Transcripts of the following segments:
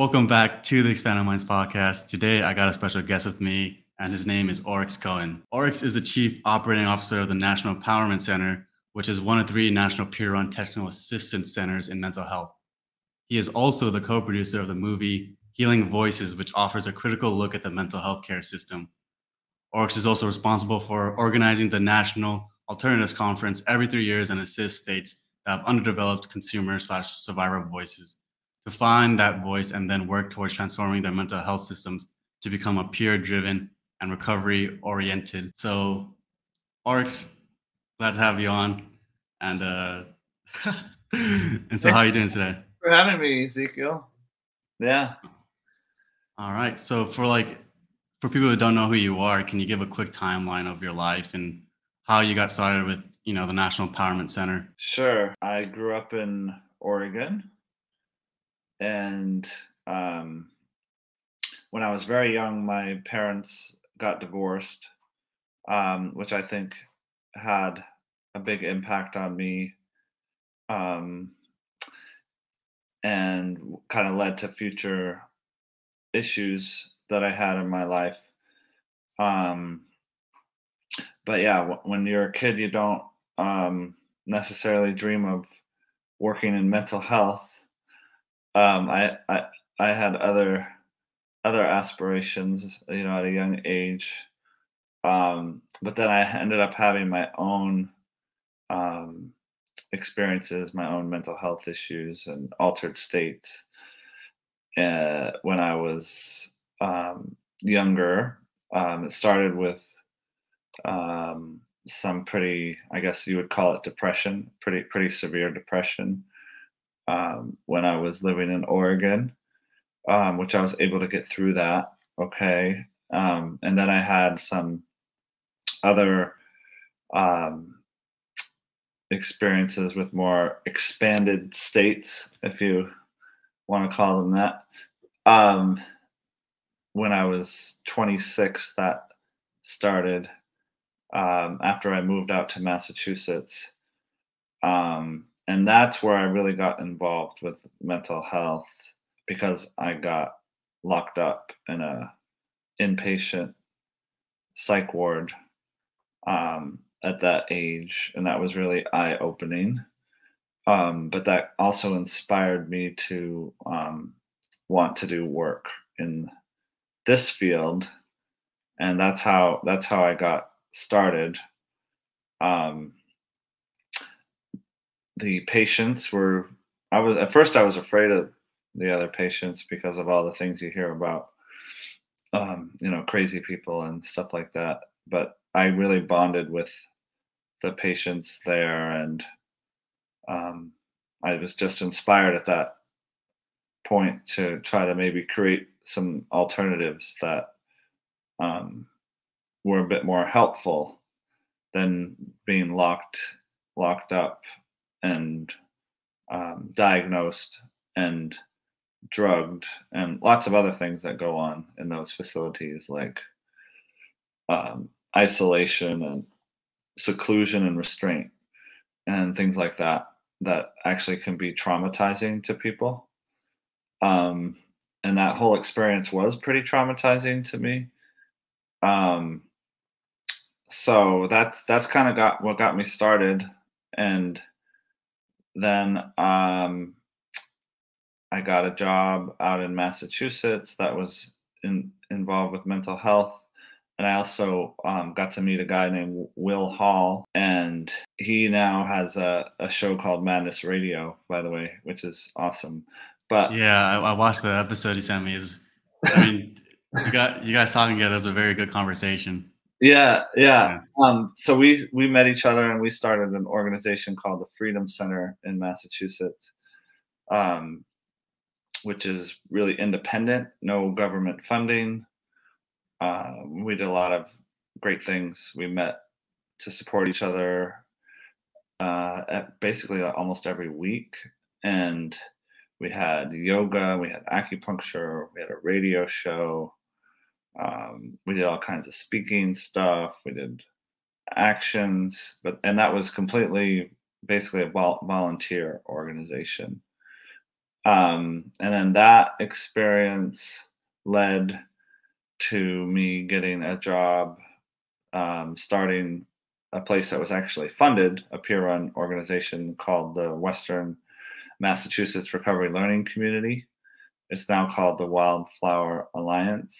Welcome back to the Expanded Minds podcast. Today, I got a special guest with me, and his name is Oryx Cohen. Oryx is the Chief Operating Officer of the National Empowerment Center, which is one of three national peer run technical assistance centers in mental health. He is also the co producer of the movie Healing Voices, which offers a critical look at the mental health care system. Oryx is also responsible for organizing the National Alternatives Conference every three years and assists states that have underdeveloped consumer slash survivor voices to find that voice and then work towards transforming their mental health systems to become a peer driven and recovery oriented. So, Oryx, glad to have you on. And uh, and so, how are you doing today? For having me, Ezekiel. Yeah. All right. So, for like for people who don't know who you are, can you give a quick timeline of your life and how you got started with you know the National Empowerment Center? Sure. I grew up in Oregon, and um, when I was very young, my parents got divorced, um, which I think had a big impact on me um, and kind of led to future issues that I had in my life. Um, but yeah, w- when you're a kid, you don't um, necessarily dream of working in mental health. Um, I, I I had other other aspirations, you know, at a young age. Um, but then I ended up having my own um, experiences, my own mental health issues and altered states uh, when I was um, younger. Um, it started with um, some pretty, I guess you would call it depression, pretty pretty severe depression. Um, when I was living in Oregon, um, which I was able to get through that. Okay, um, and then I had some other um, experiences with more expanded states, if you want to call them that. Um, when I was 26, that started um, after I moved out to Massachusetts. Um, and that's where I really got involved with mental health because I got locked up in a inpatient psych ward um, at that age, and that was really eye opening. Um, but that also inspired me to um, want to do work in this field, and that's how that's how I got started. Um, the patients were I was at first I was afraid of the other patients because of all the things you hear about um, you know crazy people and stuff like that but I really bonded with the patients there, and um, I was just inspired at that point to try to maybe create some alternatives that um, were a bit more helpful than being locked locked up and um, diagnosed and drugged and lots of other things that go on in those facilities like um, isolation and seclusion and restraint and things like that that actually can be traumatizing to people. Um, and that whole experience was pretty traumatizing to me. Um, so that's that's kind of got what got me started and then um, i got a job out in massachusetts that was in, involved with mental health and I also um, got to meet a guy named Will Hall, and he now has a, a show called Madness Radio, by the way, which is awesome. But yeah, I, I watched the episode he sent me. Is I mean, you got you guys talking together. That's a very good conversation. Yeah, yeah. yeah. Um, so we we met each other and we started an organization called the Freedom Center in Massachusetts, um, which is really independent, no government funding. Uh, we did a lot of great things. We met to support each other uh, at basically almost every week, and we had yoga, we had acupuncture, we had a radio show. Um, we did all kinds of speaking stuff. We did actions, but and that was completely basically a vol- volunteer organization. Um, and then that experience led to me getting a job um, starting a place that was actually funded, a peer run organization called the Western Massachusetts Recovery Learning Community. It's now called the Wildflower Alliance.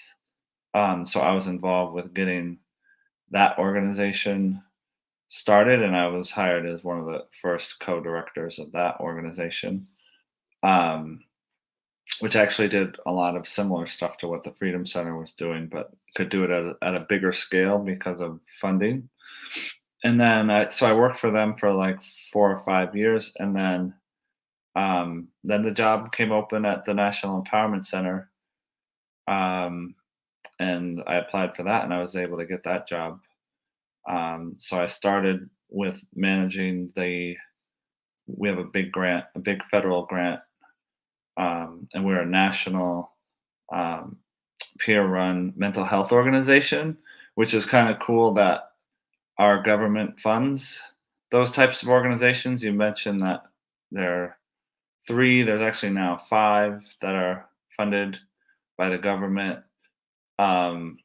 Um, so I was involved with getting that organization started, and I was hired as one of the first co directors of that organization. Um, which actually did a lot of similar stuff to what the Freedom Center was doing, but could do it at a, at a bigger scale because of funding. And then, I, so I worked for them for like four or five years, and then, um, then the job came open at the National Empowerment Center, um, and I applied for that, and I was able to get that job. Um, so I started with managing the. We have a big grant, a big federal grant um, and we're a national um, peer-run mental health organization, which is kind of cool that our government funds those types of organizations. You mentioned that there are three. There's actually now five that are funded by the government. Um,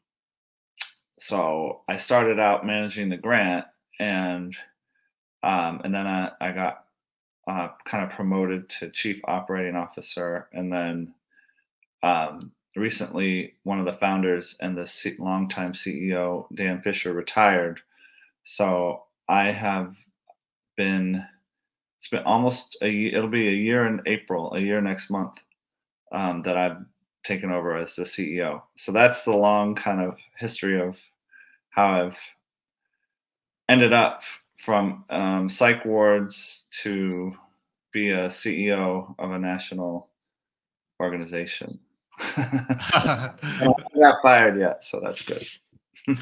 so I started out managing the grant, and um, and then I, I got uh, kind of promoted to chief operating officer, and then um, recently one of the founders and the C- longtime CEO Dan Fisher retired. So I have been. It's been almost a. It'll be a year in April, a year next month, um, that I've taken over as the CEO. So that's the long kind of history of how I've ended up from um, psych wards to be a CEO of a national organization. I got fired yet, so that's good.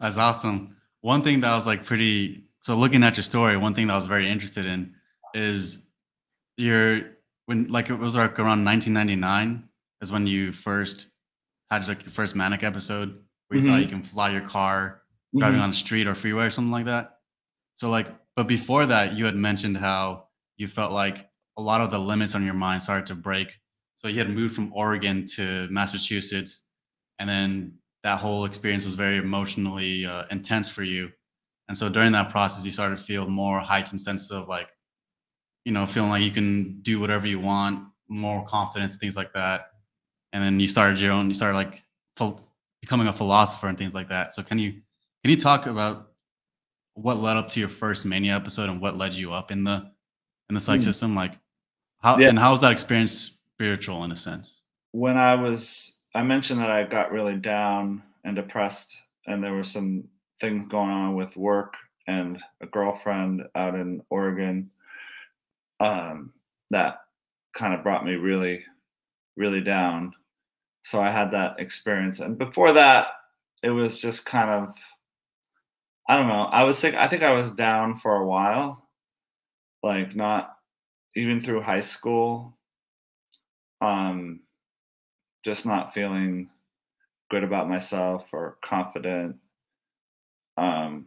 that's awesome. One thing that was like pretty so looking at your story, one thing that I was very interested in is your when like it was like around 1999 is when you first had like your first manic episode where you mm-hmm. thought you can fly your car driving mm-hmm. on the street or freeway or something like that. So like, but before that, you had mentioned how you felt like a lot of the limits on your mind started to break. So you had moved from Oregon to Massachusetts, and then that whole experience was very emotionally uh, intense for you. And so during that process, you started to feel more heightened sense of like, you know, feeling like you can do whatever you want, more confidence, things like that. And then you started your own. You started like becoming a philosopher and things like that. So can you can you talk about what led up to your first mania episode and what led you up in the in the psych mm. system like how yeah. and how was that experience spiritual in a sense when i was i mentioned that i got really down and depressed and there were some things going on with work and a girlfriend out in oregon um, that kind of brought me really really down so i had that experience and before that it was just kind of I don't know. I was think I think I was down for a while, like not even through high school. Um, just not feeling good about myself or confident. Um,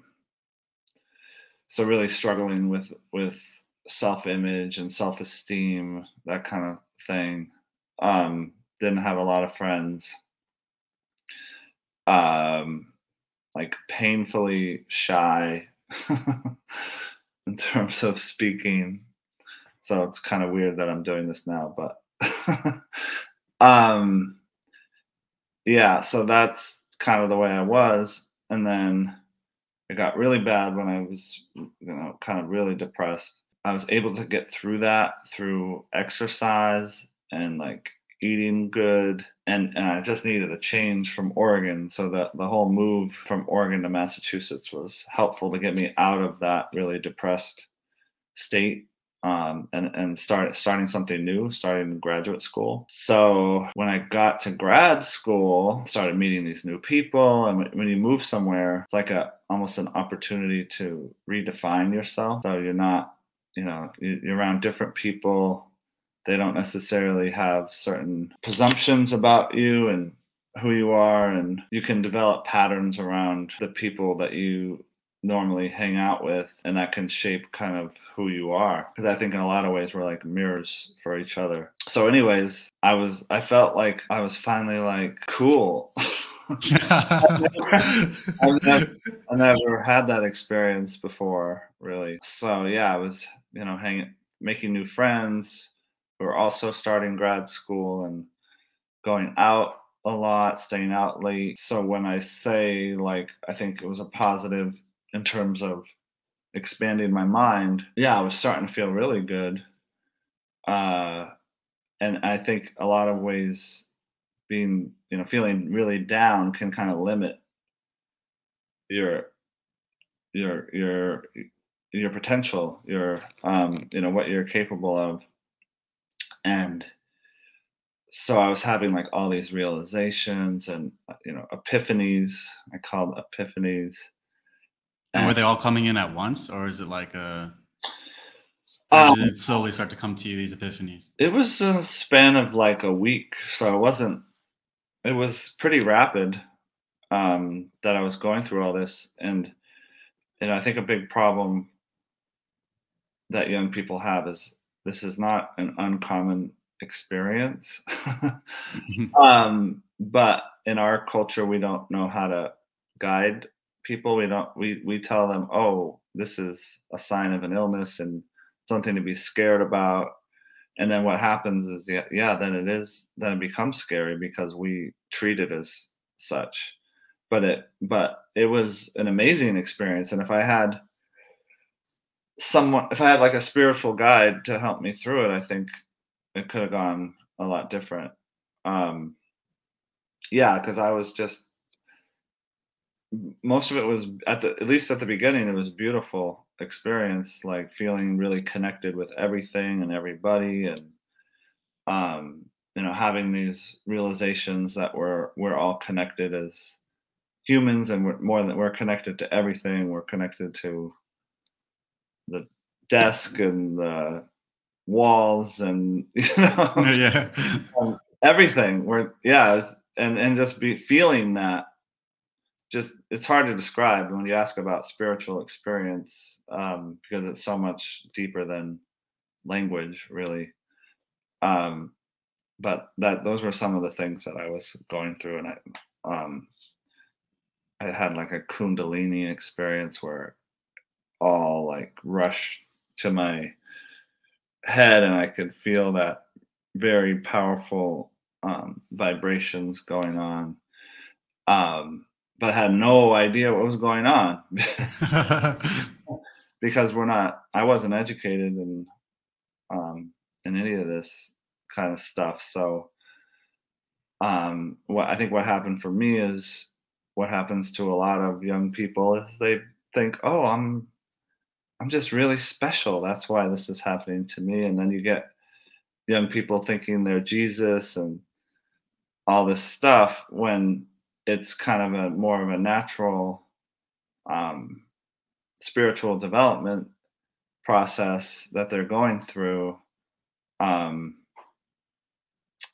so really struggling with with self image and self esteem, that kind of thing. Um, didn't have a lot of friends. Um, like painfully shy in terms of speaking. So it's kind of weird that I'm doing this now, but um yeah, so that's kind of the way I was and then it got really bad when I was you know kind of really depressed. I was able to get through that through exercise and like eating good and, and I just needed a change from Oregon. So that the whole move from Oregon to Massachusetts was helpful to get me out of that really depressed state um, and and start starting something new, starting graduate school. So when I got to grad school, started meeting these new people, and when you move somewhere, it's like a almost an opportunity to redefine yourself. So you're not, you know, you're around different people they don't necessarily have certain presumptions about you and who you are and you can develop patterns around the people that you normally hang out with and that can shape kind of who you are. Because i think in a lot of ways we're like mirrors for each other. So anyways i was i felt like i was finally like cool. I've, never, I've never had that experience before really. So yeah i was you know hanging making new friends who are also starting grad school and going out a lot, staying out late. So when I say like I think it was a positive in terms of expanding my mind, yeah, I was starting to feel really good. Uh, and I think a lot of ways being, you know, feeling really down can kind of limit your your your your potential, your um, you know, what you're capable of. And so I was having like all these realizations and uh, you know epiphanies. I call them epiphanies. And, and were they all coming in at once, or is it like a? Um, did it slowly start to come to you these epiphanies? It was a span of like a week, so it wasn't. It was pretty rapid um, that I was going through all this, and and I think a big problem that young people have is this is not an uncommon experience. Um, but in our culture, we don't know how to guide people. We don't. We we tell them, oh, this is a sign of an illness and something to be scared about. And then what happens is, yeah, yeah, then it is. Then it becomes scary because we treat it as such. But it, but it was an amazing experience. And if I had someone, if I had like a spiritual guide to help me through it, I think it could have gone a lot different. Um, yeah, because I was just most of it was at the at least at the beginning it was beautiful experience like feeling really connected with everything and everybody and um you know having these realizations that we're we're all connected as humans and we're more than we're connected to everything we're connected to the desk and the walls and you know yeah um, everything where yeah and and just be feeling that just it's hard to describe when you ask about spiritual experience um, because it's so much deeper than language really. Um, but that those were some of the things that i was going through and i um, i had like a kundalini experience where all like rush to my head and I could feel that very powerful um, vibrations going on. Um, but I had no idea what was going on because we're not, I wasn't educated in, um, in any of this kind of stuff. So, um, what I think what happened for me is what happens to a lot of young people is they think, oh, I'm I'm just really special. That's why this is happening to me. And then you get young people thinking they're Jesus and all this stuff when it's kind of a more of a natural um, spiritual development process that they're going through. Um,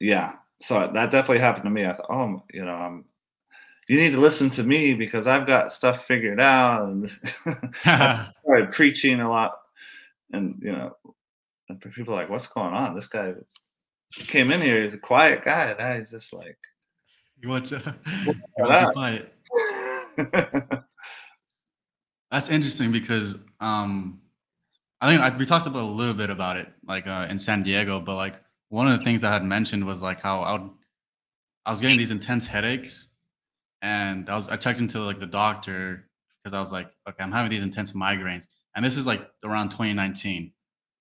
yeah, so that definitely happened to me. I thought, oh, you know, I'm you need to listen to me because I've got stuff figured out and started preaching a lot. And you know, and people are like, what's going on? This guy came in here, he's a quiet guy, and now he's just like You want to, you want to quiet. That's interesting because um I think I, we talked about a little bit about it like uh, in San Diego, but like one of the things I had mentioned was like how I, would, I was getting these intense headaches and I was I checked into like the doctor because I was like, okay, I'm having these intense migraines, and this is like around 2019.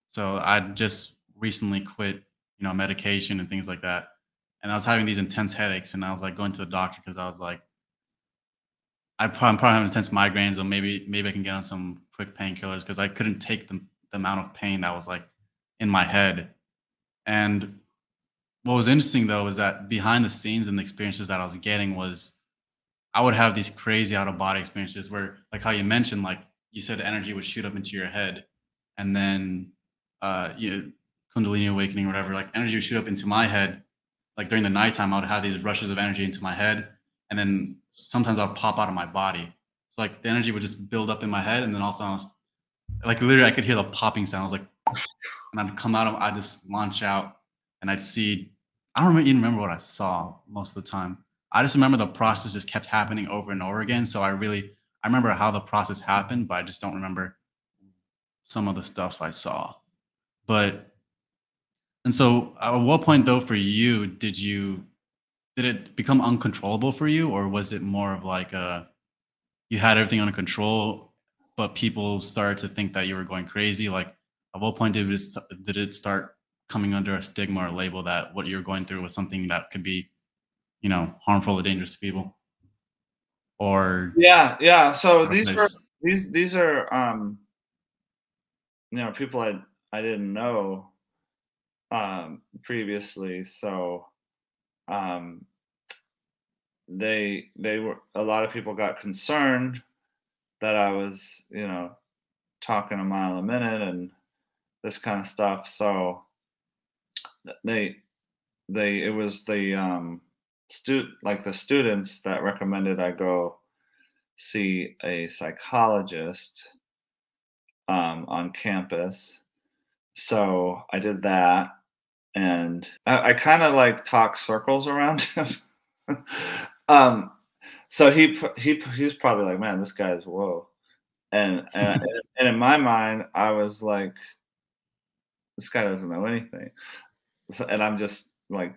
So I just recently quit, you know, medication and things like that, and I was having these intense headaches, and I was like going to the doctor because I was like, I probably, I'm probably having intense migraines, or maybe maybe I can get on some quick painkillers because I couldn't take the, the amount of pain that was like in my head, and what was interesting though was that behind the scenes and the experiences that I was getting was I would have these crazy out of body experiences where, like how you mentioned, like you said, energy would shoot up into your head, and then uh, you know, Kundalini awakening, or whatever. Like energy would shoot up into my head. Like during the nighttime, I would have these rushes of energy into my head, and then sometimes I'll pop out of my body. So like the energy would just build up in my head, and then also I was, like literally I could hear the popping sound. I was like, and I'd come out of, I just launch out, and I'd see. I don't even remember what I saw most of the time. I just remember the process just kept happening over and over again. So I really, I remember how the process happened, but I just don't remember some of the stuff I saw. But and so uh, at what point though for you did you did it become uncontrollable for you or was it more of like a you had everything under control but people started to think that you were going crazy like at what point did it did it start coming under a stigma or label that what you're going through was something that could be you know harmful or dangerous to people? Or yeah yeah. So these are these these are um you know people i i didn't know um previously. So um they they were a lot of people got concerned that i was you know talking a mile a minute and this kind of stuff. So they they it was the um stu- like the students that recommended I go see a psychologist um, on campus. So I did that, and I, I kind of like talk circles around him. um, so he he he's probably like, man, this guy's whoa, and and, and in my mind, I was like, this guy doesn't know anything, so, and I'm just like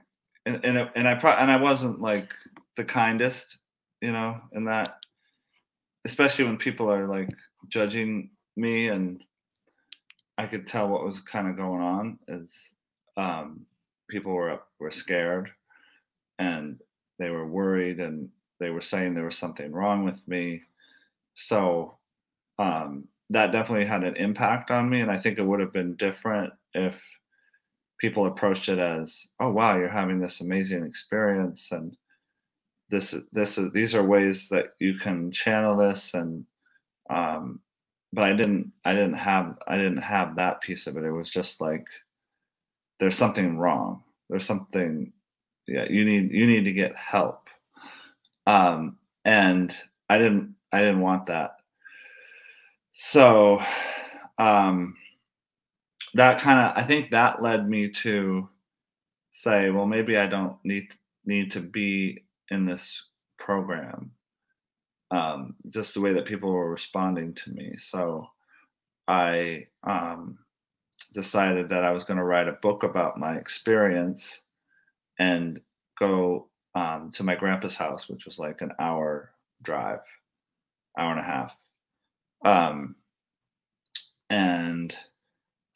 and and, I pro- and I wasn't like the kindest, you know, in that, especially when people are like judging me, and I could tell what was kind of going on is um, people were were scared, and they were worried, and they were saying there was something wrong with me, so um, that definitely had an impact on me, and I think it would have been different if people approached it as, "Oh wow, you're having this amazing experience," and this this is these are ways that you can channel this and um, but I didn't I didn't have I didn't have that piece of it. It was just like there's something wrong. There's something yeah, you need you need to get help. Um, and I didn't I didn't want that. So um that kind of I think that led me to say, well, maybe I don't need need to be in this program. Um, just the way that people were responding to me. So I um, decided that I was going to write a book about my experience and go um, to my grandpa's house, which was like an hour drive, hour and a half. Um, and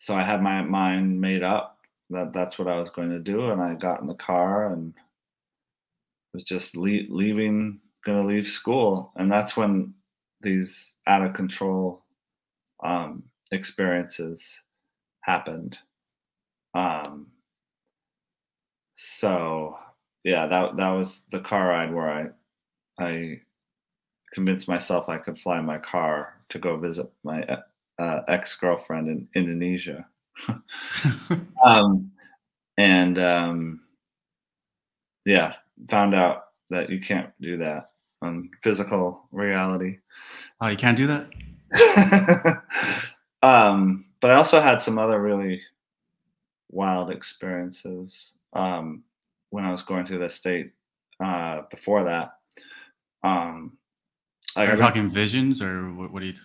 so I had my mind made up that that's what I was going to do, and I got in the car and was just le- leaving, going to leave school, and that's when these out of control um, experiences happened. Um, so yeah, that that was the car ride where I I convinced myself I could fly my car to go visit my uh, ex girlfriend in Indonesia. um, and um, yeah, found out that you can't do that on physical reality. Oh, you can't do that? um, but I also had some other really wild experiences um, when I was going through the state uh, before that. Um, Are you talking visions or what, what are you? T-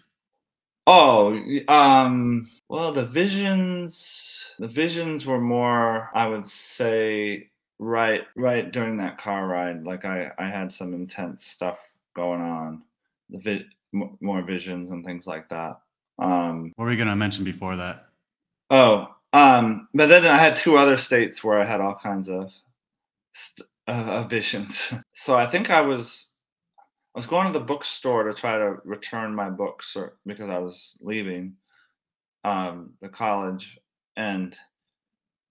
Oh, um, well, the visions, the visions were more, I would say, right, right during that car ride. Like I, I had some intense stuff going on, the vi- more visions and things like that. Um, what were you gonna mention before that? Oh, um, but then I had two other states where I had all kinds of st- uh, visions. so I think I was was going to the bookstore to try to return my books or, because I was leaving um, the college, and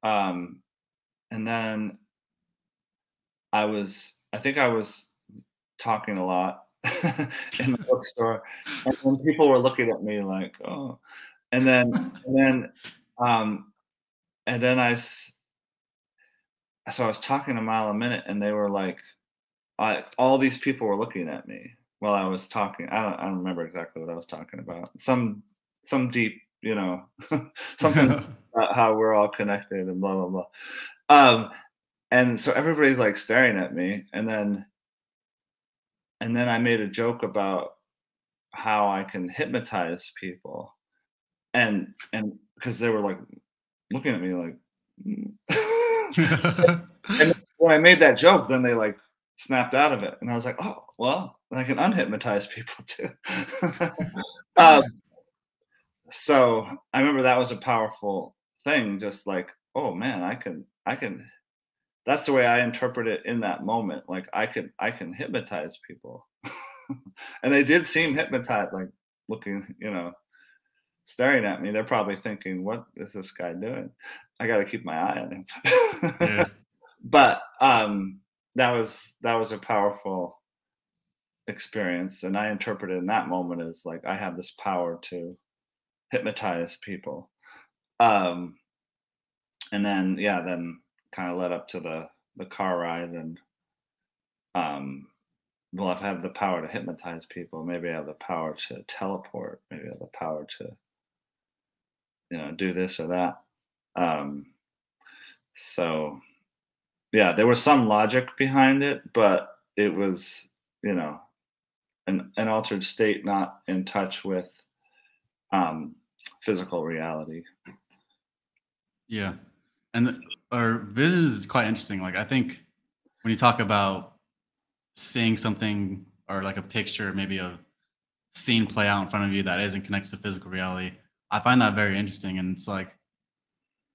um, and then I was I think I was talking a lot in the bookstore, and people were looking at me like, oh, and then and then um, and then I so I was talking a mile a minute, and they were like I, all these people were looking at me while I was talking. I don't I don't remember exactly what I was talking about. Some some deep, you know, something about how we're all connected and blah blah blah. Um, and so everybody's like staring at me, and then and then I made a joke about how I can hypnotize people, and and because they were like looking at me like. and when I made that joke, then they like snapped out of it, and I was like, "Oh, well, I can unhypnotize people too." um, so I remember that was a powerful thing. Just like, oh man, I can, I can. That's the way I interpret it in that moment. Like I can, I can hypnotize people, and they did seem hypnotized, like looking, you know, staring at me. They're probably thinking, "What is this guy doing?" I got to keep my eye on him. yeah. But um, that was that was a powerful experience, and I interpreted in that moment as like I have this power to hypnotize people. Um, and then yeah, then kind of led up to the the car ride and um well if I have the power to hypnotize people, maybe I have the power to teleport, maybe I have the power to you know do this or that. Um so yeah, there was some logic behind it, but it was, you know, an, an altered state not in touch with um, physical reality. Yeah. And our vision is quite interesting. Like, I think when you talk about seeing something or like a picture, maybe a scene play out in front of you that isn't connected to physical reality, I find that very interesting. And it's like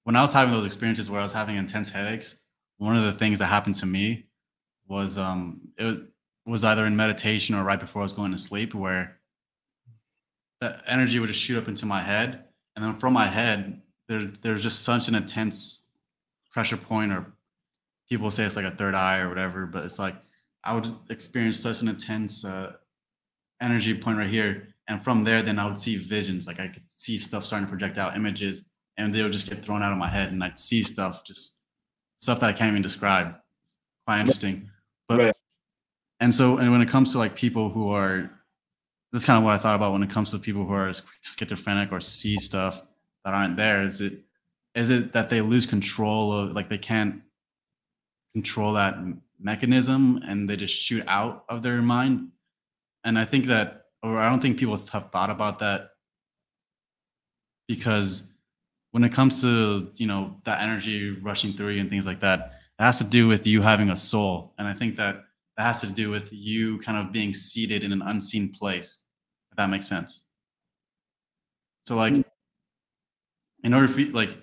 when I was having those experiences where I was having intense headaches, one of the things that happened to me was um it was either in meditation or right before I was going to sleep where the energy would just shoot up into my head. And then from my head there there's just such an intense pressure point or people say it's like a third eye or whatever but it's like I would experience such an intense uh, energy point right here. And from there then I would see visions. Like I could see stuff starting to project out images and they would just get thrown out of my head and I'd see stuff just stuff that I can't even describe. Quite interesting. But right. and so and when it comes to like people who are that's kind of what I thought about when it comes to people who are schizophrenic or see stuff that aren't there. Is it is it that they lose control of like they can't control that mechanism and they just shoot out of their mind? And I think that or I don't think people have thought about that because when it comes to you know that energy rushing through you and things like that it has to do with you having a soul and i think that that has to do with you kind of being seated in an unseen place if that makes sense so like mm. in order for like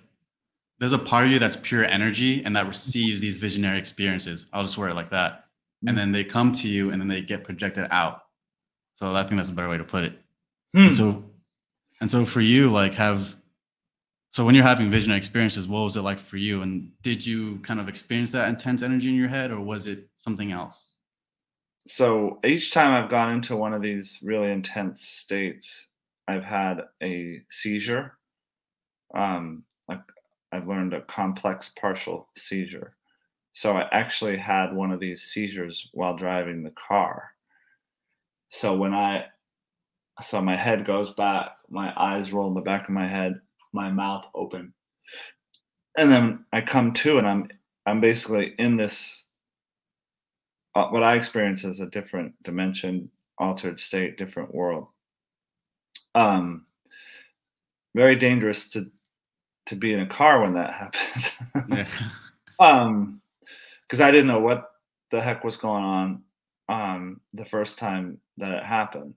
there's a part of you that's pure energy and that receives these visionary experiences i'll just word it like that and mm. then they come to you and then they get projected out so i think that's a better way to put it and hmm. so and so for you like have so when you're having visionary experiences, what was it like for you? And did you kind of experience that intense energy in your head or was it something else? So each time I've gone into one of these really intense states, I've had a seizure. Um, like I've learned a complex partial seizure. So I actually had one of these seizures while driving the car. So when I, so my head goes back, my eyes roll in the back of my head, my mouth open. And then I come to and I'm I'm basically in this uh, what I experience is a different dimension, altered state, different world. Um very dangerous to to be in a car when that happened. yeah. Um because I didn't know what the heck was going on um the first time that it happened.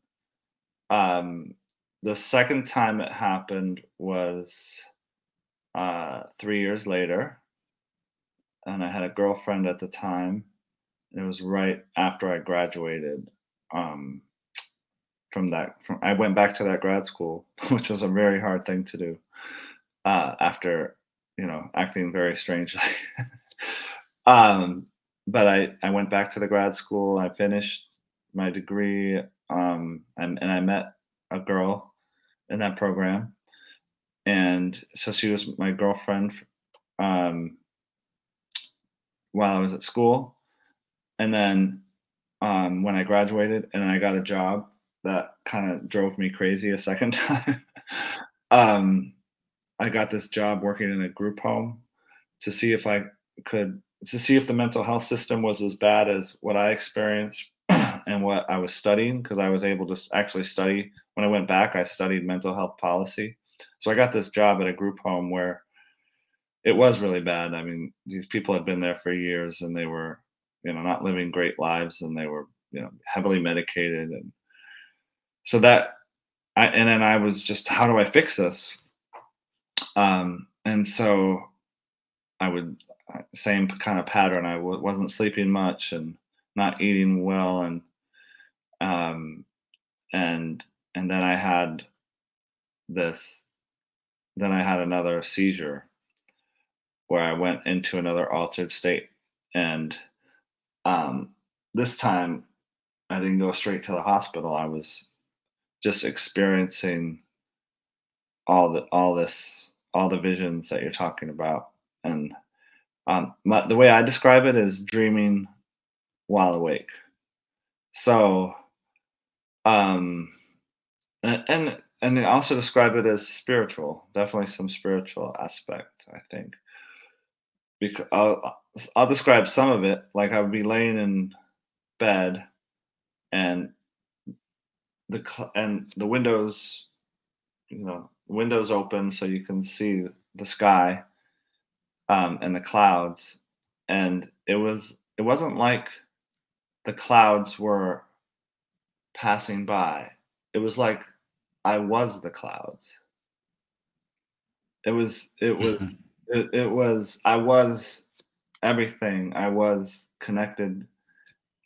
Um the second time it happened was uh, three years later, and I had a girlfriend at the time. It was right after I graduated um, from that. From I went back to that grad school, which was a very hard thing to do uh, after you know acting very strangely. um, but I I went back to the grad school. I finished my degree, um, and, and I met a girl in that program, and so she was my girlfriend um, while I was at school, and then um, when I graduated, and I got a job that kind of drove me crazy a second time. um, I got this job working in a group home to see if I could to see if the mental health system was as bad as what I experienced and what I was studying because I was able to actually study when I went back I studied mental health policy. So I got this job at a group home where it was really bad. I mean, these people had been there for years and they were, you know, not living great lives and they were, you know, heavily medicated and so that I and then I was just how do I fix this? Um and so I would uh, same kind of pattern. I w- wasn't sleeping much and not eating well and um and and then I had this then I had another seizure where I went into another altered state. And um, this time I didn't go straight to the hospital. I was just experiencing all the all this all the visions that you're talking about and um, my, the way i describe it is dreaming while awake so um and, and and I also describe it as spiritual definitely some spiritual aspect i think because I'll, I'll describe some of it. Like I would be laying in bed, and the and the windows, you know, windows open so you can see the sky, um, and the clouds, and it was it wasn't like the clouds were passing by. It was like I was the clouds. It was it was it, it was i was everything i was connected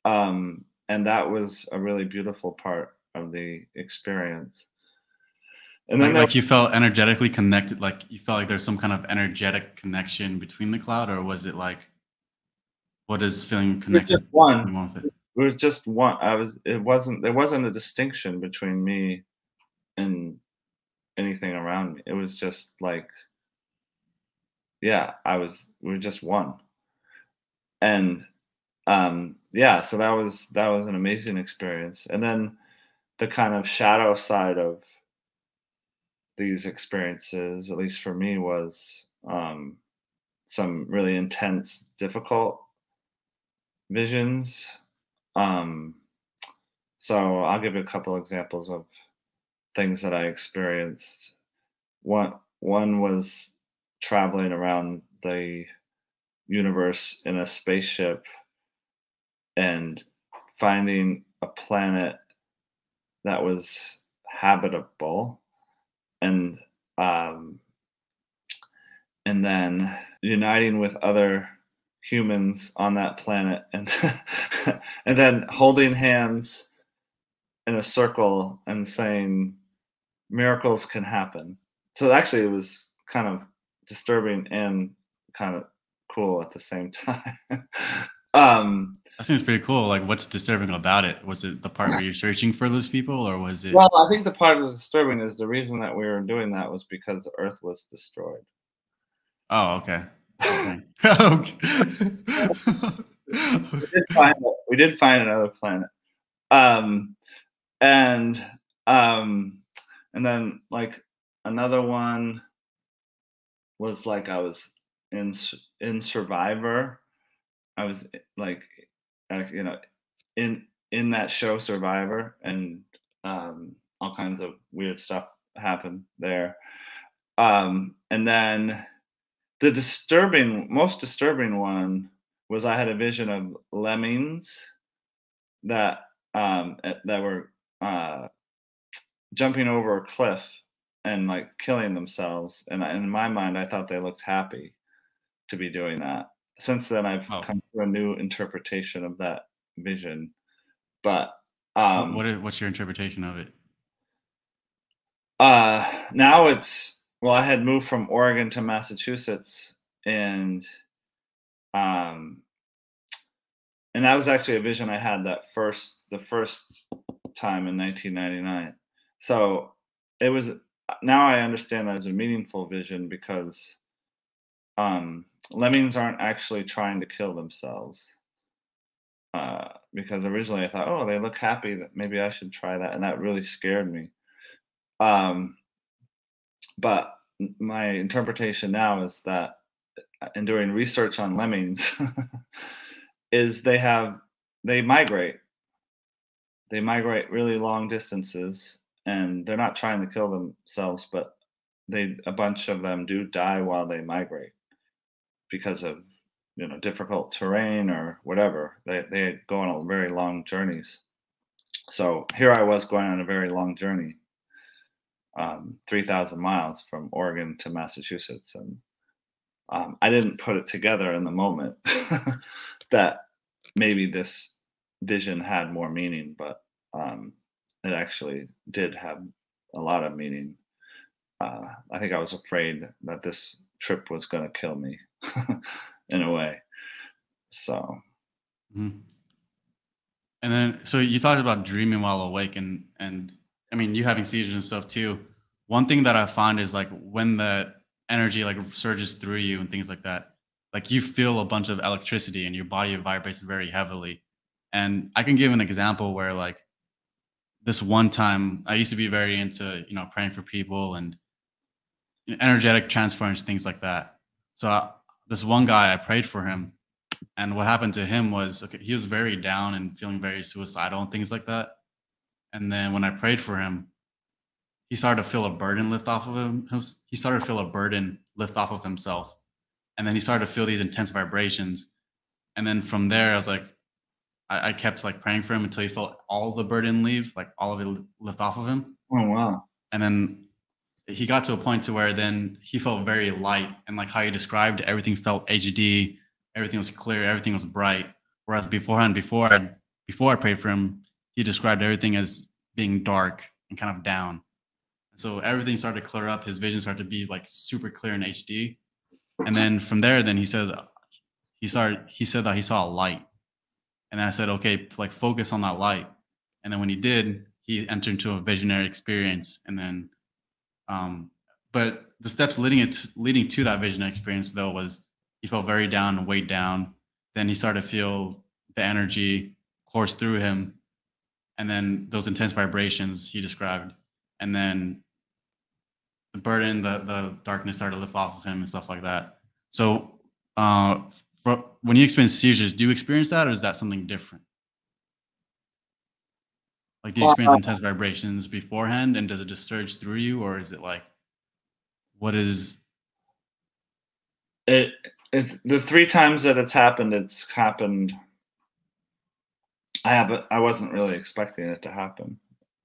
um and that was a really beautiful part of the experience and then like, like you felt energetically connected like you felt like there's some kind of energetic connection between the cloud or was it like what is feeling connected just one it was just one i was it wasn't there wasn't a distinction between me and anything around me it was just like yeah, I was we were just one. And um yeah, so that was that was an amazing experience. And then the kind of shadow side of these experiences, at least for me, was um some really intense, difficult visions. Um so I'll give you a couple examples of things that I experienced. One one was traveling around the universe in a spaceship and finding a planet that was habitable and um, and then uniting with other humans on that planet and and then holding hands in a circle and saying miracles can happen so actually it was kind of disturbing and kind of cool at the same time. um, i think it's pretty cool. Like, what's disturbing about it? Was it the part where you're searching for those people, or was it? Well, I think the part that's disturbing is the reason that we were doing that was because the Earth was destroyed. Oh, okay. okay. we, did find, we did find another planet, um, and um, and then like another one was like I was in in Survivor. I was eh, like, you know, in in that show Survivor, and um, all kinds of weird stuff happened there. Um, and then the disturbing, most disturbing one was I had a vision of lemmings that um, eh, that were uh, jumping over a cliff and like killing themselves. And, in my mind, I thought they looked happy to be doing that. Since then, I've oh. come to a new interpretation of that vision. But um, what is, what's your interpretation of it? Uh, now it's well, I had moved from Oregon to Massachusetts, and um, and that was actually a vision I had that first the first time in 1999. So it was now I understand that as a meaningful vision because um, lemmings aren't actually trying to kill themselves. Uh, because originally I thought, oh, they look happy. That maybe I should try that, and that really scared me. Um, but my interpretation now is that, uh, in doing research on lemmings, is they have they migrate. They migrate really long distances, and they're not trying to kill themselves, but they a bunch of them do die while they migrate because of you know difficult terrain or whatever. They, they go on very long journeys. So here i was going on a very long journey um, 3000 miles from oregon to massachusetts and um, i didn't put it together in the moment that maybe this vision had more meaning but um, it actually did have a lot of meaning uh, i think i was afraid that this trip was going to kill me in a way. So. Mm-hmm. And then, so you talked about dreaming while awake, and and I mean, you having seizures and stuff too. One thing that I find is like when the energy like surges through you and things like that, like you feel a bunch of electricity and your body vibrates very heavily. And I can give an example where like this one time I used to be very into you know praying for people and energetic transference things like that. So I, this one guy, I prayed for him, and what happened to him was okay, he was very down and feeling very suicidal and things like that. And then when I prayed for him, he started to feel a burden lift off of him. He started to feel a burden lift off of himself, and then he started to feel these intense vibrations. And then from there, I was like, I, I kept like praying for him until he felt all the burden leave, like all of it lift off of him. Oh wow! And then he got to a point to where then he felt very light and like how you described everything felt hd everything was clear everything was bright whereas beforehand before i before i prayed for him he described everything as being dark and kind of down. So everything started to clear up. His vision started to be like super clear in hd and then from there then he said he started he said that he saw a light. And i said okay like focus on that light. And then when he did he entered into a visionary experience and then um, but the steps leading it to, leading to that vision experience though was he felt very down and weighed down. Then he started to feel the energy course through him, and then those intense vibrations he described, and then the burden, the the darkness started to lift off of him and stuff like that. So, uh, for, when you experience seizures, do you experience that, or is that something different? Like, do you experience uh, intense vibrations beforehand, and does it just surge through you, or is it like, what is? It it's the three times that it's happened. It's happened. I have. I wasn't really expecting it to happen,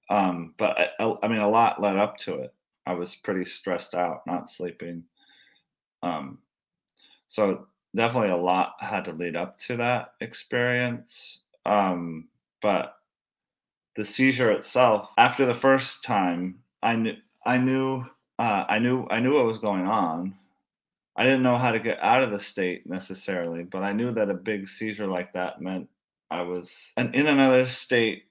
um, but I, I mean, a lot led up to it. I was pretty stressed out, not sleeping. Um, so definitely a lot had to lead up to that experience. Um, but the seizure itself, after the first time, I knew I knew uh, I knew I knew what was going on. I didn't know how to get out of the state necessarily, but I knew that a big seizure like that meant I was in another state,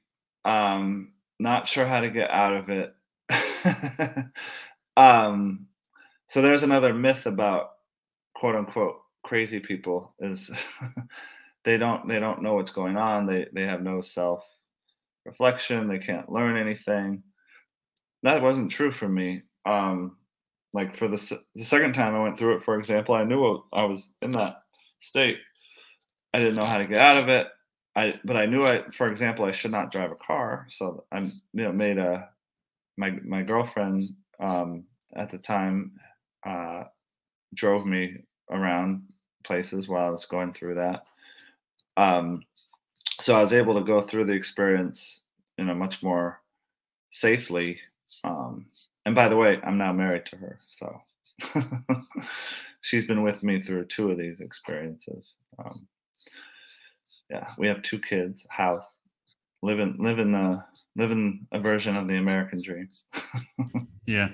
um, not sure how to get out of it. um, so there's another myth about quote unquote crazy people is they don't they don't know what's going on. They they have no self reflection. They can't learn anything. That wasn't true for me. Um, like for the, the second time I went through it, for example, I knew I was in that state. I didn't know how to get out of it. I, but I knew I, for example, I should not drive a car. So I, you know, made a, my, my girlfriend, um, at the time, uh, drove me around places while I was going through that. Um, so I was able to go through the experience, you know, much more safely. Um, and by the way, I'm now married to her, so she's been with me through two of these experiences. Um, yeah, we have two kids, house, living living a living a version of the American dream. yeah,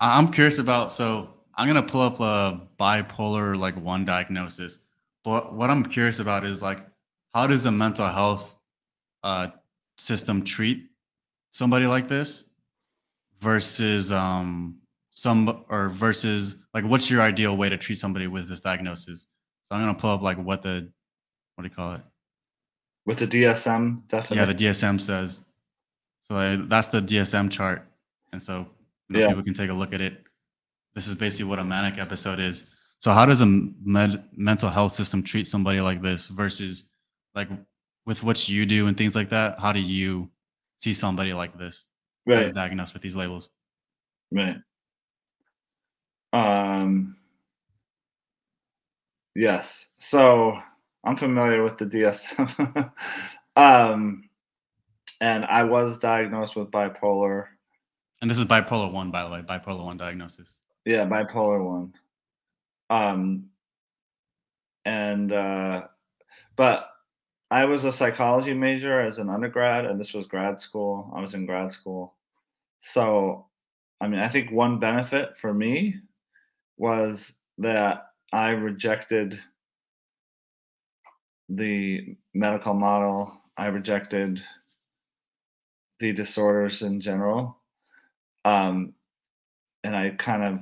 I'm curious about. So I'm gonna pull up a bipolar like one diagnosis, but what I'm curious about is like how does the mental health uh, system treat somebody like this versus um, some or versus like what's your ideal way to treat somebody with this diagnosis? So I'm gonna pull up like what the what do you call it? with the DSM definition. Yeah, the DSM says. So that's the DSM chart, and so you know, Yeah. people can take a look at it. This is basically what a manic episode is. So how does a med- mental health system treat somebody like this versus like with what you do and things like that? How do you see somebody like this right, diagnosed with these labels? right. Um, yes. So I'm familiar with the DSM. um, and I was diagnosed with bipolar. And this is bipolar one, by the way, bipolar one diagnosis. Yeah, bipolar one. Um, and uh, but I was a psychology major as an undergrad, and this was grad school. I was in grad school, so I mean, I think one benefit for me was that I rejected the medical model. I rejected the disorders in general. Um, and I kind of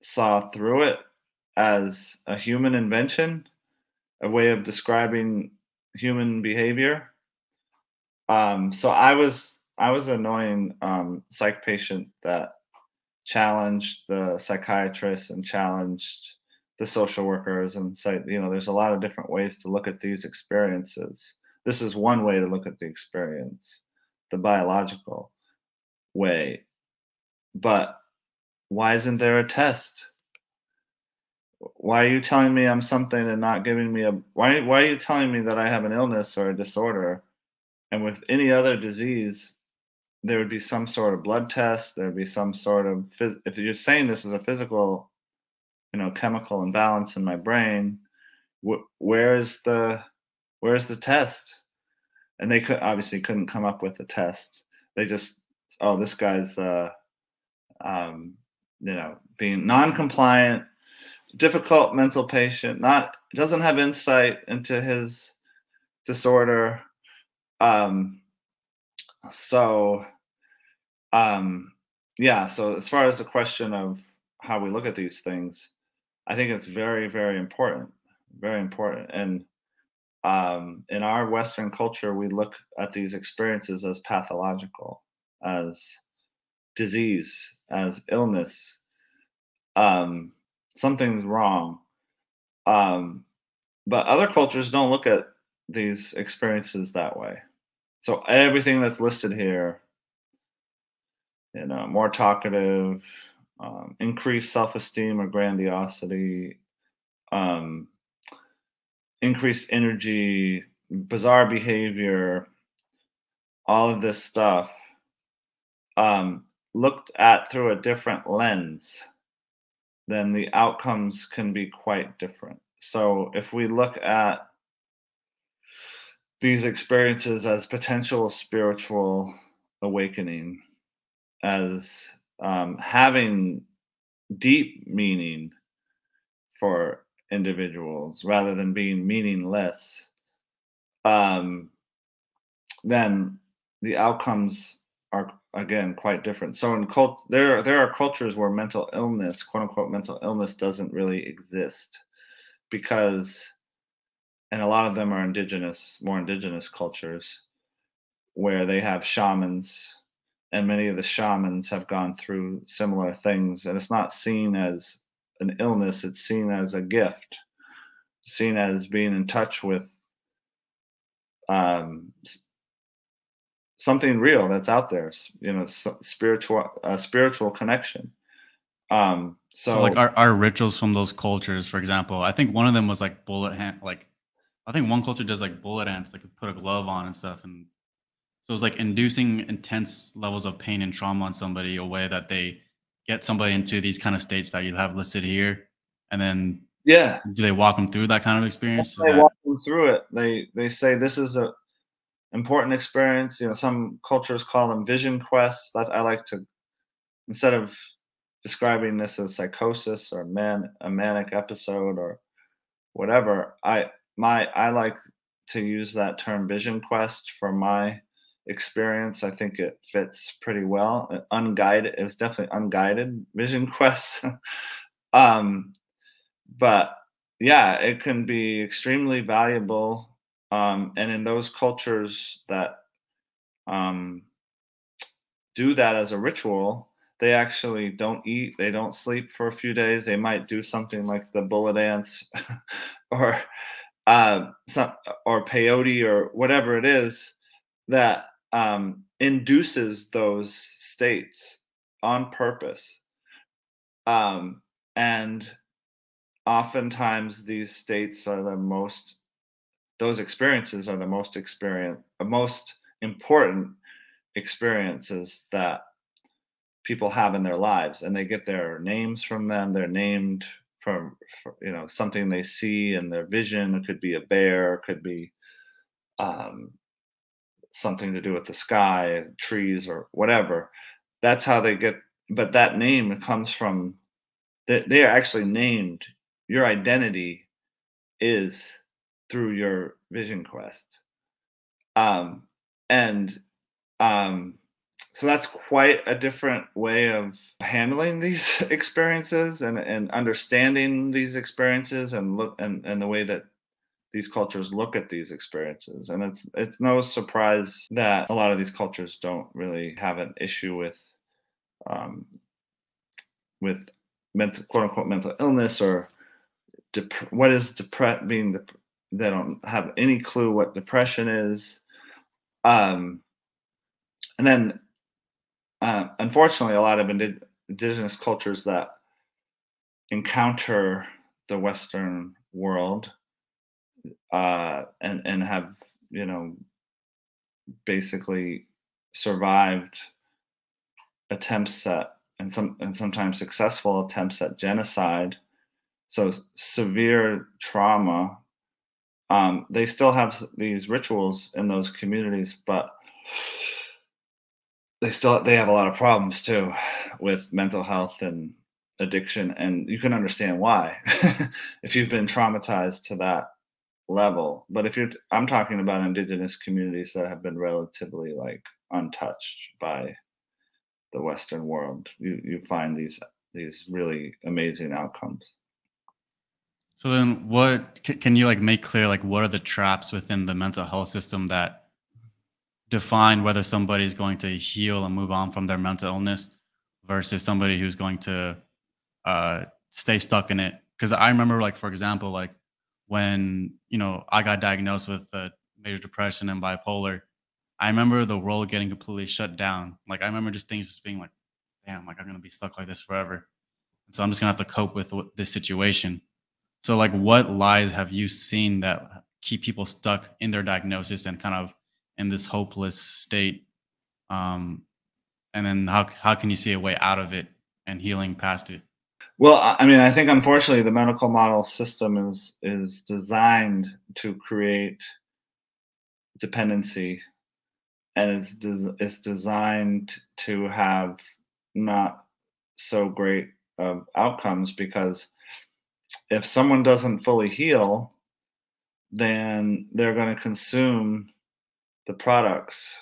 saw through it as a human invention, a way of describing human behavior. Um, so I was I was an annoying um, psych patient that challenged the psychiatrists and challenged the social workers and say, you know, there's a lot of different ways to look at these experiences. This is one way to look at the experience, the biological way. But why isn't there a test? Why are you telling me I'm something and not giving me a why why are you telling me that I have an illness or a disorder? And with any other disease, there would be some sort of blood test, there would be some sort of if you're saying this is a physical, you know, chemical imbalance in my brain, wh- where is the where's the test? And they could obviously couldn't come up with a test. They just oh this guy's uh um, you know, being non-compliant, difficult mental patient, not doesn't have insight into his disorder. Um, so, um, yeah. So as far as the question of how we look at these things, I think it's very, very important, very important. And um, in our Western culture, we look at these experiences as pathological, as disease, as illness, um, something's wrong. Um, but other cultures don't look at these experiences that way. So everything that's listed here, you know, more talkative, um, increased self-esteem or grandiosity, um, increased energy, bizarre behavior, all of this stuff um, looked at through a different lens, then the outcomes can be quite different. So if we look at these experiences as potential spiritual awakening, as um, having deep meaning for individuals rather than being meaningless, um, then the outcomes are again quite different. So in cult, there there are cultures where mental illness, quote unquote, mental illness doesn't really exist because, and a lot of them are indigenous, more indigenous cultures, where they have shamans, and many of the shamans have gone through similar things, and it's not seen as an illness; it's seen as a gift, seen as being in touch with um, something real that's out there you know spiritual uh, spiritual connection. Um so, so, like our, our rituals from those cultures for example i think one of them was like bullet ant like i think one culture does like bullet ants like put a glove on and stuff and so it's like inducing intense levels of pain and trauma on somebody a way that they get somebody into these kind of states that you have listed here and then yeah do they walk them through that kind of experience they that... walk them through it they they say this is a important experience. You know, some cultures call them vision quests. That I like to instead of describing this as psychosis or man a manic episode or whatever. I my I like to use that term vision quest for my experience. I think it fits pretty well. Unguided. It was definitely unguided vision quests. um, but yeah, it can be extremely valuable um, and in those cultures that um, do that as a ritual, they actually don't eat, they don't sleep for a few days. They might do something like the bullet ants or uh, some, or peyote or whatever it is that um, induces those states on purpose. Um, and oftentimes these states are the most, those experiences are the most experience, most important experiences that people have in their lives and they get their names from them they're named from, you know something they see in their vision it could be a bear it could be um, something to do with the sky trees or whatever. That's how they get but that name comes from they, they are actually named your identity is through your vision quest. Um and um so that's quite a different way of handling these experiences and, and understanding these experiences and look and, and the way that these cultures look at these experiences. And it's it's no surprise that a lot of these cultures don't really have an issue with um, with mental quote unquote mental illness or dep- what is depressed being dep- they don't have any clue what depression is. Um, and then uh, unfortunately, a lot of indi- indigenous cultures that encounter the Western world uh, and and have you know basically survived attempts at and some and sometimes successful attempts at genocide so severe trauma um, they still have these rituals in those communities but they still they have a lot of problems too with mental health and addiction and you can understand why if you've been traumatized to that level but if you're i'm talking about indigenous communities that have been relatively like untouched by the western world you you find these these really amazing outcomes so then what can you like make clear like what are the traps within the mental health system that define whether somebody's going to heal and move on from their mental illness versus somebody who's going to uh, stay stuck in it. Because I remember, like for example, like when you know I got diagnosed with uh, major depression and bipolar, I remember the world getting completely shut down. Like I remember just things just being like, "Damn, like I'm gonna be stuck like this forever," and so I'm just gonna have to cope with this situation. So, like, what lies have you seen that keep people stuck in their diagnosis and kind of in this hopeless state um, and then how, how can you see a way out of it and healing past it well i mean i think unfortunately the medical model system is is designed to create dependency and it's, des- it's designed to have not so great uh, outcomes because if someone doesn't fully heal then they're going to consume the products,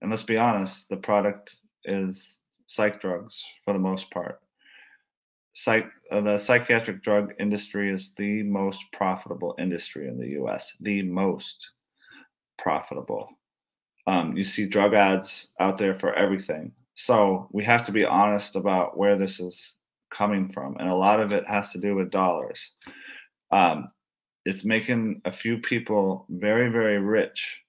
and let's be honest, the product is psych drugs for the most part. Psych, uh, the psychiatric drug industry is the most profitable industry in the US, the most profitable. Um, you see drug ads out there for everything. So we have to be honest about where this is coming from. And a lot of it has to do with dollars. Um, it's making a few people very, very rich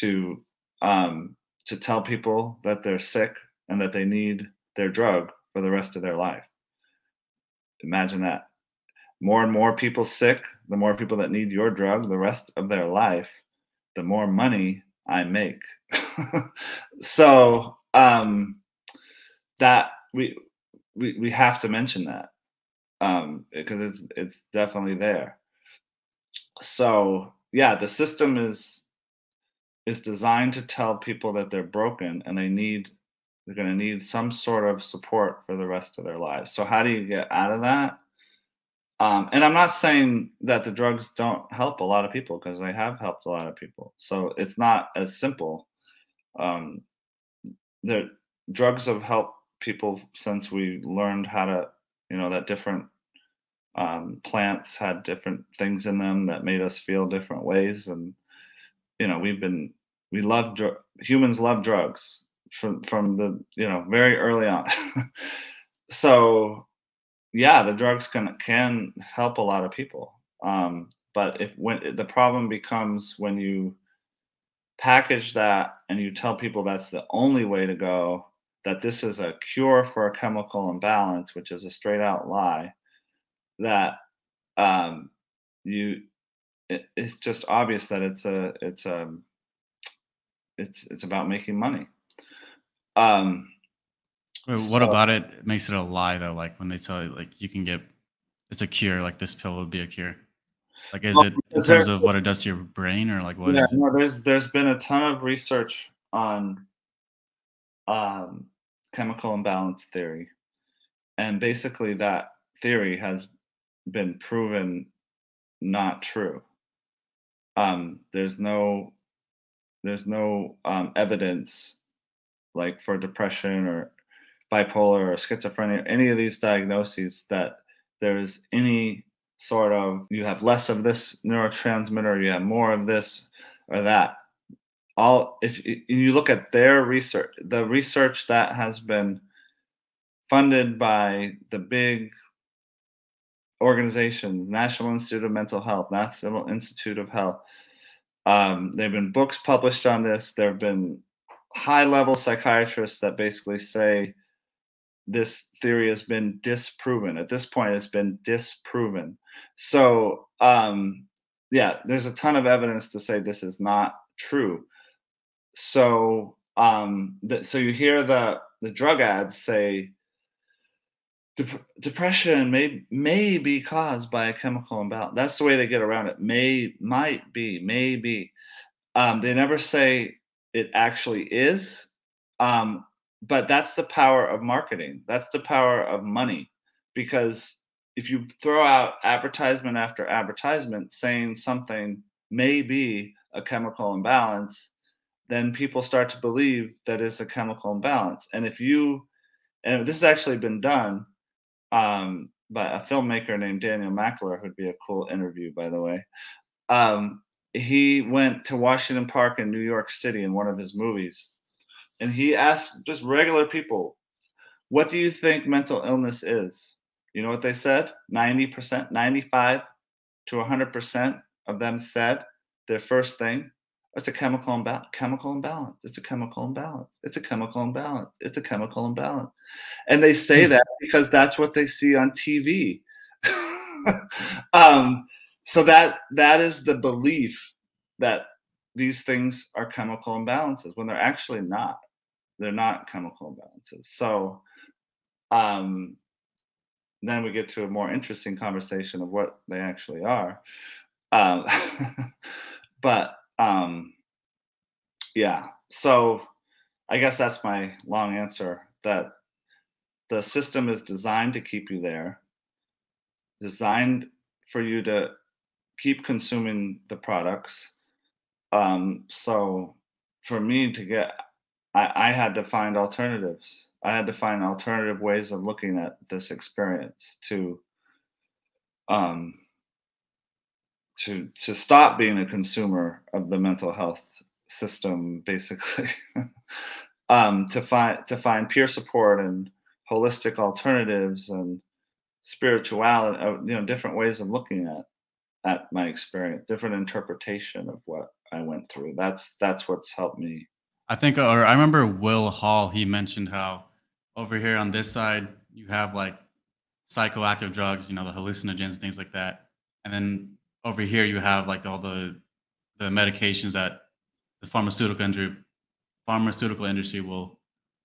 to um, to tell people that they're sick and that they need their drug for the rest of their life. Imagine that. More and more people sick, the more people that need your drug the rest of their life, the more money I make. so um, that we, we we have to mention that um, because it's it's definitely there. So yeah, the system is is designed to tell people that they're broken and they need they're going to need some sort of support for the rest of their lives. So how do you get out of that? Um, and I'm not saying that the drugs don't help a lot of people because they have helped a lot of people. So it's not as simple. Um, the drugs have helped people since we learned how to, you know, that different um, plants had different things in them that made us feel different ways, and you know we've been we love dr- humans love drugs from from the you know very early on. So yeah the drugs can can help a lot of people. Um, but if when the problem becomes when you package that and you tell people that's the only way to go that this is a cure for a chemical imbalance which is a straight out lie that um, you it, it's just obvious that it's a it's a um, it's it's about making money um Wait, what so, about it makes it a lie though? Like when they tell you like you can get it's a cure like this pill would be a cure. Like is well, it in terms of what it does to your brain or like what yeah, no, there's there's been a ton of research on um chemical imbalance theory. And basically that theory has been proven not true. Um there's no there's no um, evidence like for depression or bipolar or schizophrenia, any of these diagnoses that there's any sort of you have less of this neurotransmitter, you have more of this or that. All if you look at their research, the research that has been funded by the big organizations, National Institute of Mental Health, National Institute of Health, um, there have been books published on this. There have been high level psychiatrists that basically say this theory has been disproven. At this point, it's been disproven. So, um, yeah, there's a ton of evidence to say this is not true. So, um, so you hear the the drug ads say Dep- depression may may be caused by a chemical imbalance. That's the way they get around it. May might be, maybe. Um, they never say it actually is. Um, but that's the power of marketing. That's the power of money. Because if you throw out advertisement after advertisement saying something may be a chemical imbalance, then people start to believe that it's a chemical imbalance. And if you, and this has actually been done um, by a filmmaker named Daniel Mackler, who'd be a cool interview, by the way. Um, he went to Washington Park in New York City in one of his movies, and he asked just regular people, "What do you think mental illness is?" You know what they said? Ninety percent, ninety-five to hundred percent of them said their first thing it's a chemical imbalance. Chemical imbalance. It's a chemical imbalance. It's a chemical imbalance. It's a chemical imbalance. And they say hmm. that because that's what they see on TV. um, so that that is the belief that these things are chemical imbalances when they're actually not. They're not chemical imbalances. So um, then we get to a more interesting conversation of what they actually are. Um, but um, yeah, so I guess that's my long answer that the system is designed to keep you there, designed for you to keep consuming the products. Um, so for me to get, I, I had to find alternatives. I had to find alternative ways of looking at this experience to um, to to stop being a consumer of the mental health system basically um, to find to find peer support and holistic alternatives and spirituality uh, you know different ways of looking at at my experience different interpretation of what i went through. That's that's what's helped me. I think uh, or i remember will hall he mentioned how over here on this side you have like psychoactive drugs you know the hallucinogens things like that. And then over here you have like all the the medications that the pharmaceutical industry pharmaceutical industry will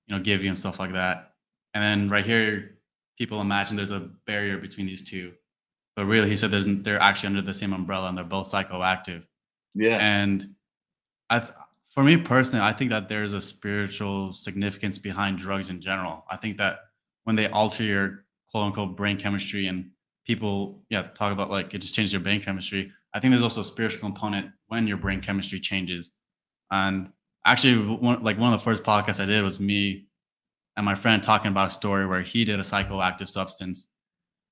you know give you and stuff like that. And then right here people imagine there's a barrier between these two but really he said there's they're actually under the same umbrella and they're both psychoactive. Yeah. And i th- for me personally i think that there's a spiritual significance behind drugs in general. I think that when they alter your quote unquote brain chemistry and people yeah talk about like it just changes your brain chemistry i think there's also a spiritual component when your brain chemistry changes. And actually one, like one of the first podcasts i did was me and my friend talking about a story where he did a psychoactive substance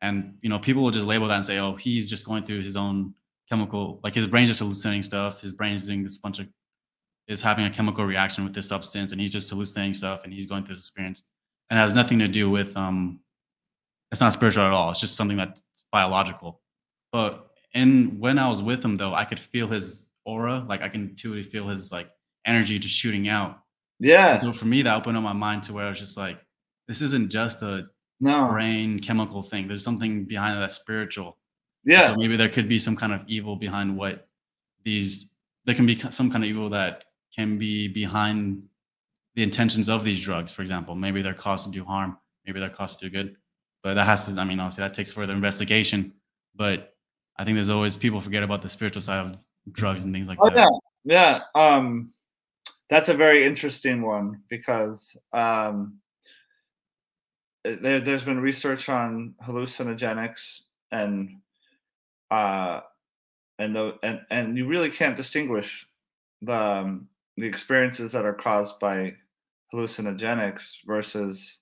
and you know people will just label that and say oh he's just going through his own chemical, like his brain's just hallucinating stuff. His brain's doing this bunch of, is having a chemical reaction with this substance, and he's just hallucinating stuff, and he's going through this experience, and it has nothing to do with um, it's not spiritual at all. It's just something that's biological. But and when I was with him though, I could feel his aura, like I can intuitively feel his like energy just shooting out. Yeah. And so for me, that opened up my mind to where I was just like, this isn't just a no. brain chemical thing. There's something behind that spiritual. Yeah. So maybe there could be some kind of evil behind what these. There can be some kind of evil that can be behind the intentions of these drugs. For example, maybe they're caused to do harm. Maybe they're caused to do good. But that has to. I mean, obviously, that takes further investigation. But I think there's always people forget about the spiritual side of drugs and things like oh, that. Yeah, yeah. Um, that's a very interesting one because um, there, there's been research on hallucinogenics and uh, and the and and you really can't distinguish the um, the experiences that are caused by hallucinogenics versus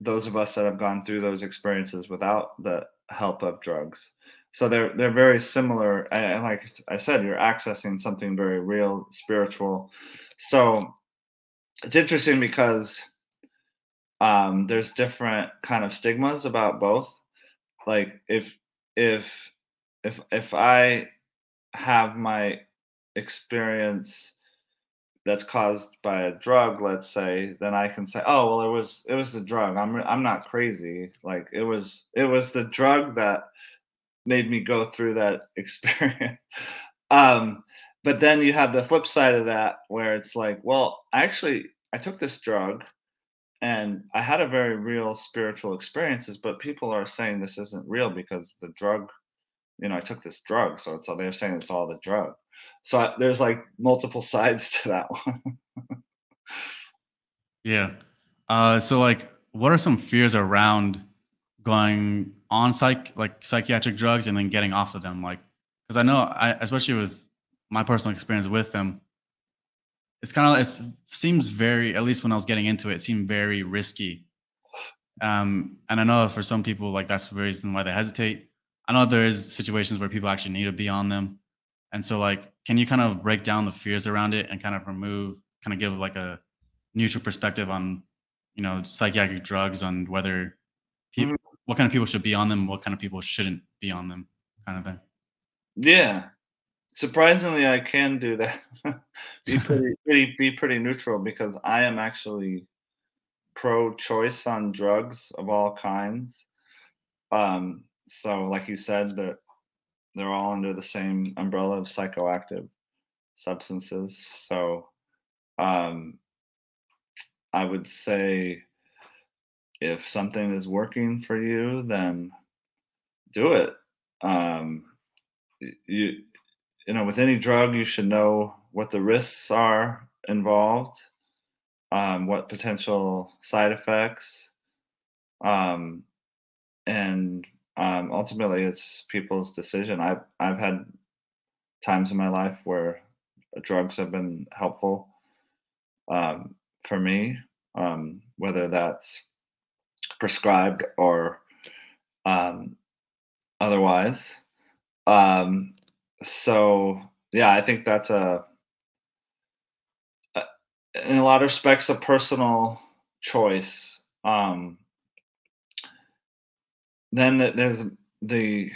those of us that have gone through those experiences without the help of drugs. So they're they're very similar. And like I said, you're accessing something very real, spiritual. So it's interesting because um, there's different kind of stigmas about both. Like if if if if I have my experience that's caused by a drug, let's say, then I can say, oh well, it was it was the drug. I'm I'm not crazy. Like it was it was the drug that made me go through that experience. um, but then you have the flip side of that where it's like, well, I actually, I took this drug and I had a very real spiritual experiences, but people are saying this isn't real because the drug, you know, I took this drug, so it's all they're saying it's all the drug. So I, there's like multiple sides to that one. yeah. Uh, so like, what are some fears around going on psych like psychiatric drugs and then getting off of them? Like, because I know, I especially with my personal experience with them, it's kind of it seems very at least when I was getting into it, it seemed very risky. Um, and I know for some people, like that's the reason why they hesitate. I know there is situations where people actually need to be on them, and so like, can you kind of break down the fears around it and kind of remove, kind of give like a neutral perspective on, you know, psychiatric drugs on whether people, mm-hmm. what kind of people should be on them, what kind of people shouldn't be on them, kind of thing. Yeah, surprisingly, I can do that. be pretty, pretty, be pretty neutral because I am actually pro-choice on drugs of all kinds. Um, so, like you said, that they're all under the same umbrella of psychoactive substances. So, um, I would say if something is working for you, then do it. Um, you you know, with any drug, you should know what the risks are involved, um, what potential side effects, um, and um, ultimately, it's people's decision. I've I've had times in my life where drugs have been helpful um, for me, um, whether that's prescribed or um, otherwise. Um, so yeah, I think that's a, a in a lot of respects a personal choice. Um, then there's the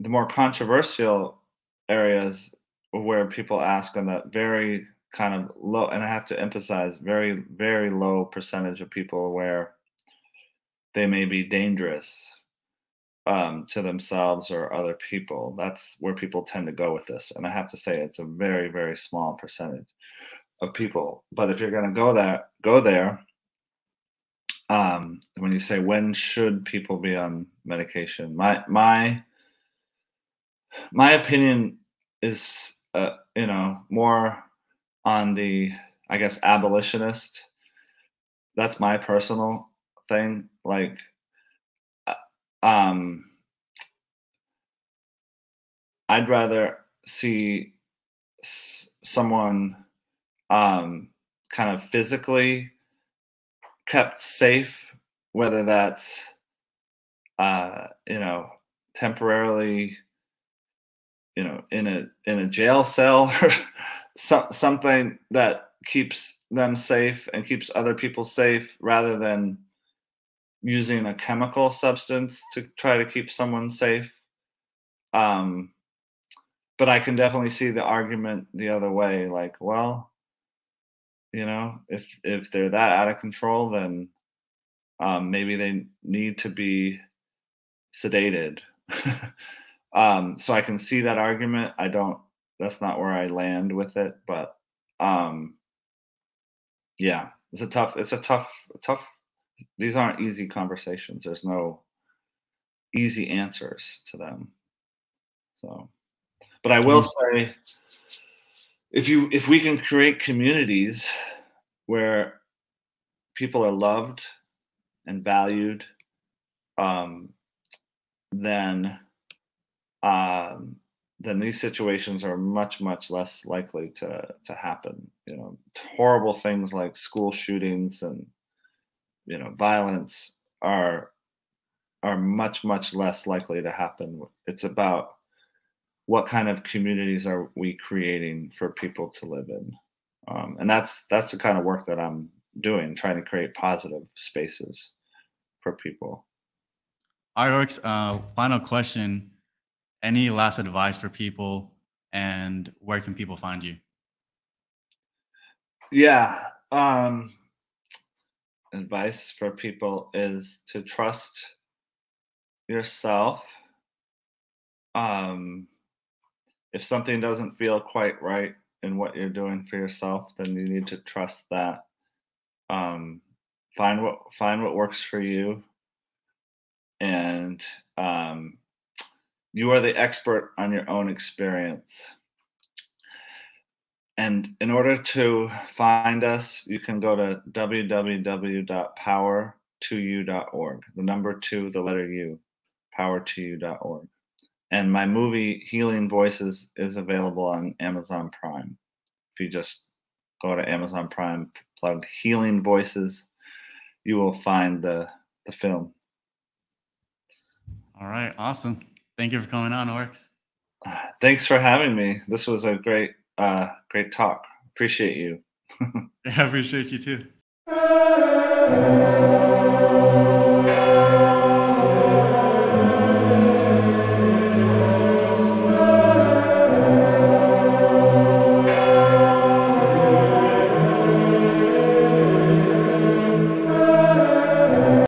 the more controversial areas where people ask on that very kind of low and i have to emphasize very very low percentage of people where they may be dangerous um, to themselves or other people. That's where people tend to go with this. And I have to say, it's a very, very small percentage of people. But if you're going to go that go there, um, when you say when should people be on medication, my my my opinion is, uh, you know, more on the, I guess, abolitionist. That's my personal thing. Like um, I'd rather see someone um, kind of physically kept safe, whether that's uh, you know temporarily you know in a in a jail cell or so, something that keeps them safe and keeps other people safe rather than using a chemical substance to try to keep someone safe. Um but i can definitely see the argument the other way like well you know if if they're that out of control then um maybe they need to be sedated. Um so i can see that argument. I don't that's not where i land with it but um yeah it's a tough it's a tough tough these aren't easy conversations. There's no easy answers to them. So but i will say if you if we can create communities where people are loved and valued um then um then these situations are much much less likely to to happen. You know horrible things like school shootings and you know violence are are much much less likely to happen. It's about what kind of communities are we creating for people to live in. Um, and that's that's the kind of work that i'm doing trying to create positive spaces for people. Oryx, uh, final question. Any last advice for people and where can people find you? Yeah um advice for people is to trust yourself um if something doesn't feel quite right in what you're doing for yourself then you need to trust that um find what find what works for you and um you are the expert on your own experience. And in order to find us, you can go to www.power2u.org. The number two, the letter U, power2u.org. And my movie Healing Voices is available on Amazon Prime. If you just go to Amazon Prime, plug Healing Voices, you will find the the film. All right, awesome. Thank you for coming on, Oryx. Thanks for having me. This was a great, uh, great talk. Appreciate you. I appreciate you too.